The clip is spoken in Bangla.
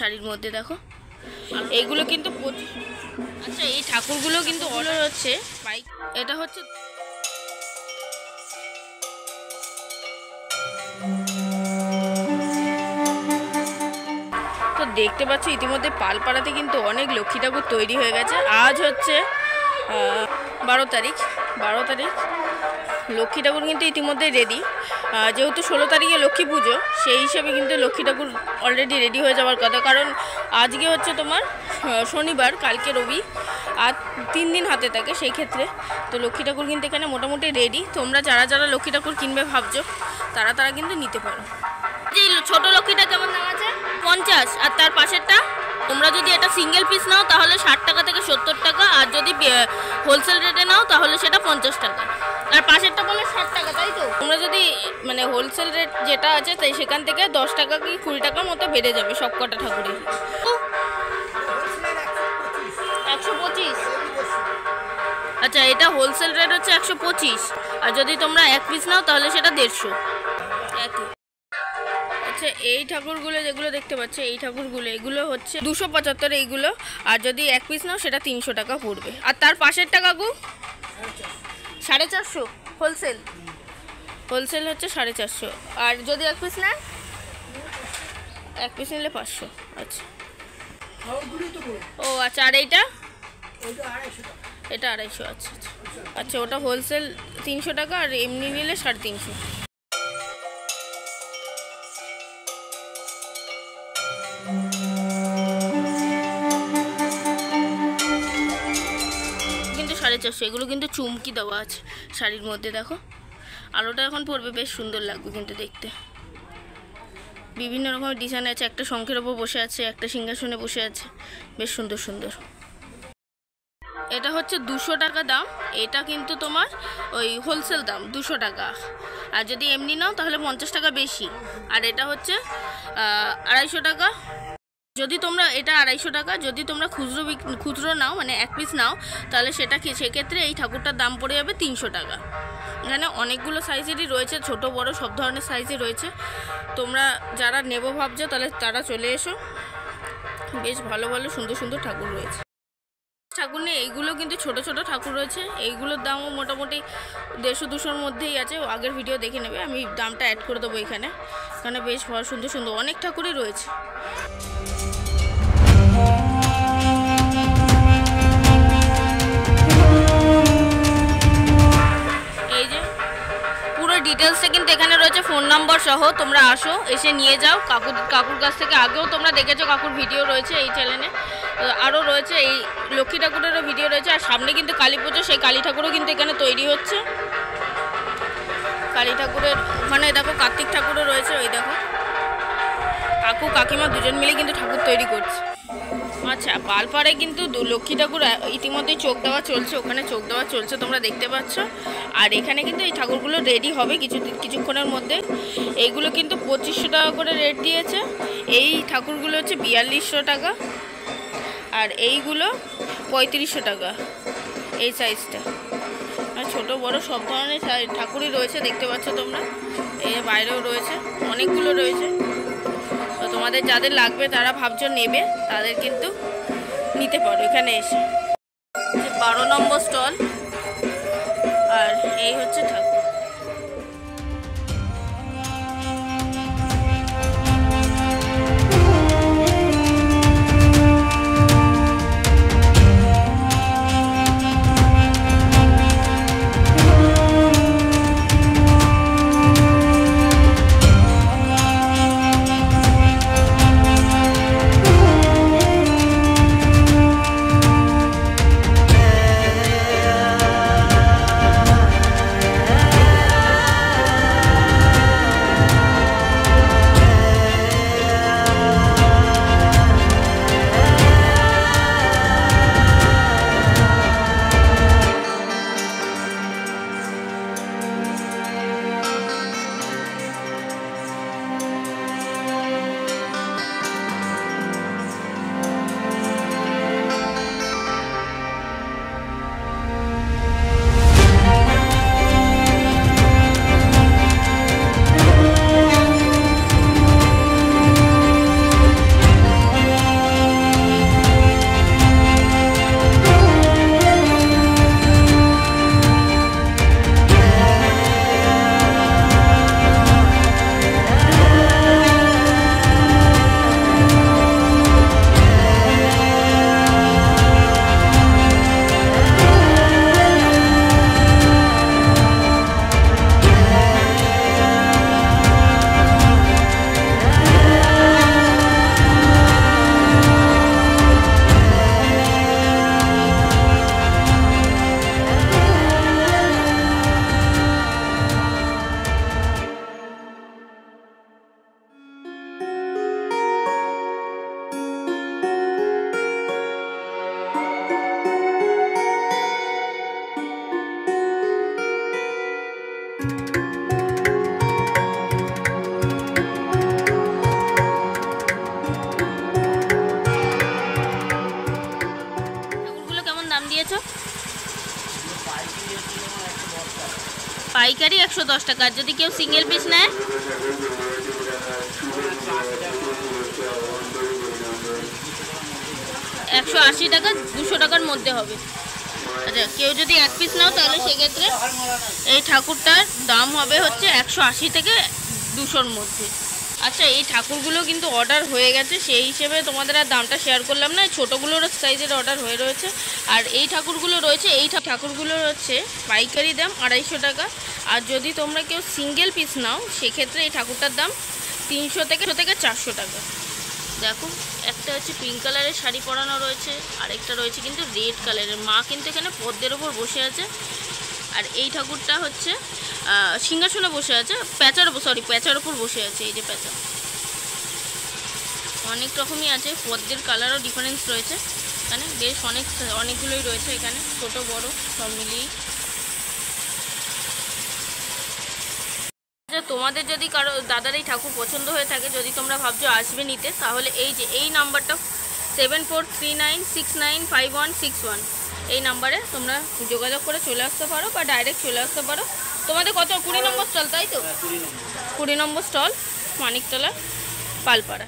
শাড়ির মধ্যে দেখো। এইগুলো কিন্তু আচ্ছা এই ঠাকুরগুলো কিন্তু অর্ডার হচ্ছে। বাইক এটা হচ্ছে তো দেখতে পাচ্ছ, ইতিমধ্যে পালপাড়াতে কিন্তু অনেক লক্ষ্মী ঠাকুর তৈরি হয়ে গেছে। আজ হচ্ছে বারো তারিখ। বারো তারিখ। লক্ষ্মী ঠাকুর কিন্তু ইতিমধ্যে রেডি যেহেতু ষোলো তারিখে লক্ষ্মী পুজো, সেই হিসেবে কিন্তু লক্ষ্মী ঠাকুর অলরেডি রেডি হয়ে যাওয়ার কথা। কারণ আজকে হচ্ছে তোমার শনিবার, কালকে রবি, আর তিন দিন হাতে থাকে সেই ক্ষেত্রে। তো লক্ষ্মী ঠাকুর কিন্তু এখানে মোটামুটি রেডি তোমরা যারা যারা লক্ষ্মী ঠাকুর কিনবে ভাবছ, তারা তারা কিন্তু নিতে পারো। যে ছোট লক্ষ্মীটা কেমন দাম আছে? পঞ্চাশ। আর তার পাশেরটা? তোমরা যদি এটা সিঙ্গেল পিস নাও, তাহলে ষাট টাকা থেকে সত্তর টাকা, আর যদি হোলসেল রেটে নাও, তাহলে সেটা পঞ্চাশ টাকা। আর পাশেরটা বলে ষাট টাকা, তাই তো? তোমরা যদি মানে হোলসেল রেট যেটা আছে, তাই সেখান থেকে দশ টাকা কি কুড়ি টাকার মতো বেড়ে যাবে সব কটা ঠাকুরের। একশো পঁচিশ। আচ্ছা এটা হোলসেল রেট হচ্ছে একশো পঁচিশ। আর যদি তোমরা এক পিস নাও, তাহলে সেটা দেড়শো। আচ্ছা এই ঠাকুরগুলো যেগুলো দেখতে পাচ্ছ, এই ঠাকুরগুলো, এগুলো হচ্ছে দুশো পঁচাত্তর এইগুলো। আর যদি এক পিস নাও, সেটা তিনশো টাকা পড়বে। আর তার পাশেরটা কাকু? সাড়ে চারশো হোলসেল হোলসেল হচ্ছে সাড়ে চারশো। আর যদি এক পিস নেন এক পিস নিলে পাঁচশো। আচ্ছা। ও আচ্ছা আর এইটা? এটা আড়াইশো আচ্ছা আচ্ছা। আচ্ছা ওটা হোলসেল তিনশো টাকা, আর এমনি নিলে সাড়ে তিনশো। চারশো এগুলো কিন্তু চুমকি দেওয়া আছে শাড়ির মধ্যে, দেখো। আলোটা এখন পড়বে বেশ সুন্দর লাগবে কিন্তু দেখতে। বিভিন্ন রকমের ডিজাইন আছে, একটা শঙ্খের ওপর বসে আছে, একটা সিংহাসনে বসে আছে, বেশ সুন্দর সুন্দর। এটা হচ্ছে দুশো টাকা দাম, এটা কিন্তু তোমার ওই হোলসেল দাম, দুশো টাকা। আর যদি এমনি নাও, তাহলে পঞ্চাশ টাকা বেশি। আর এটা হচ্ছে আড়াইশো টাকা যদি তোমরা এটা আড়াইশো টাকা, যদি তোমরা খুচরো খুচরো নাও মানে এক পিস নাও, তাহলে সেটা সেক্ষেত্রে এই ঠাকুরটার দাম পড়ে যাবে তিনশো টাকা। এখানে অনেকগুলো সাইজেরই রয়েছে, ছোট, বড়, সব ধরনের সাইজই রয়েছে। তোমরা যারা নেব ভাবছ, তাহলে তারা চলে এসো। বেশ ভালো ভালো, সুন্দর সুন্দর ঠাকুর রয়েছে। ঠাকুর নেই, এইগুলো কিন্তু ছোট ছোট ঠাকুর রয়েছে। এইগুলোর দামও মোটামুটি দেড়শো, দুশোর মধ্যেই আছে। আগের ভিডিও দেখে নেবে, আমি দামটা অ্যাড করে দেবো এখানে। এখানে বেশ ভালো সুন্দর সুন্দর অনেক ঠাকুরই রয়েছে। ফোন নাম্বার সহ তোমরা আসো, এসে নিয়ে যাও। কাকুর কাকুর কাছ থেকে আগেও তোমরা দেখেছ কাকুর ভিডিও রয়েছে এই চ্যানেলে আরও রয়েছে এই লক্ষ্মী ঠাকুরেরও ভিডিও রয়েছে, আর সামনে কিন্তু কালী পুজো, সেই কালী ঠাকুরও কিন্তু এখানে তৈরি হচ্ছে। কালী ঠাকুরের ওখানে দেখো কার্তিক ঠাকুরও রয়েছে ওই দেখো। কাকু, কাকিমা দুজন মিলে কিন্তু ঠাকুর তৈরি করছে। আচ্ছা পালপাড়ে কিন্তু লক্ষ্মী ঠাকুর ইতিমধ্যেই চোখ দেওয়া চলছে, ওখানে চোখ দেওয়া চলছে, তোমরা দেখতে পাচ্ছ। আর এখানে কিন্তু এই ঠাকুরগুলো রেডি হবে কিছু কিছুক্ষণের মধ্যে। এইগুলো কিন্তু পঁচিশশো টাকা করে রেট দিয়েছে। এই ঠাকুরগুলো হচ্ছে বিয়াল্লিশশো টাকা। আর এইগুলো পঁয়ত্রিশশো টাকা, এই সাইজটা ছোটো, বড় সব ধরনের ঠাকুরই রয়েছে, দেখতে পাচ্ছ তোমরা। যে বাইরেও রয়েছে, অনেকগুলো রয়েছে। তোমাদের যাদের লাগবে, তারা ভাবছ নেবে, তাদের কিন্তু নিতে পারো এখানে এসে। বারো নম্বর স্টল, আর এই হচ্ছে ঠাকুর। পাইকারি একশো দশ টাকা। যদি কেউ সিঙ্গেল পিস নেয়? একশো আশি টাকা দুশো টাকার মধ্যে হবে। আচ্ছা কেউ যদি এক পিস নাও, তাহলে সেক্ষেত্রে এই ঠাকুরটার দাম হবে হচ্ছে একশো আশি থেকে দুশোর মধ্যে। আচ্ছা এই ঠাকুরগুলো কিন্তু অর্ডার হয়ে গেছে, সেই হিসেবে তোমাদের আর দামটা শেয়ার করলাম না ছোটোগুলোর সাইজের অর্ডার হয়ে রয়েছে। আর এই ঠাকুরগুলো রয়েছে, এই ঠা- ঠাকুরগুলোর হচ্ছে পাইকারি দাম আড়াইশো টাকা। আর যদি তোমরা কেউ সিঙ্গেল পিস নাও, সেক্ষেত্রে এই ঠাকুরটার দাম তিনশো থেকে থেকে চারশো টাকা। দেখো, একটা হচ্ছে পিঙ্ক কালারের শাড়ি পরানো রয়েছে, আরেকটা রয়েছে কিন্তু রেড কালারের মা কিন্তু এখানে পদ্মের ওপর বসে আছে। আর এই ঠাকুরটা হচ্ছে সিংহাসনে বসে আছে, প্যাঁচার সরি প্যাঁচার ওপর বসে আছে, এই যে প্যাঁচা। অনেক রকমই আছে, পদ্মের কালারও ডিফারেন্স রয়েছে এখানে, বেশ অনেক, অনেকগুলোই রয়েছে এখানে, ছোট, বড়, সব আচ্ছা তোমাদের যদি কারও দাদার এই ঠাকুর পছন্দ হয়ে থাকে, যদি তোমরা ভাবছ আসবে নিতে, তাহলে এই যে, এই নাম্বারটা seven four three nine six nine five one six one এই নাম্বারে তোমরা যোগাযোগ করে চলে আসতে পারো বা ডাইরেক্ট চলে আসতে পারো। তোমাদের কত? কুড়ি নম্বর স্টল তাই তো? কুড়ি নম্বর স্টল মানিকতলা পালপাড়া।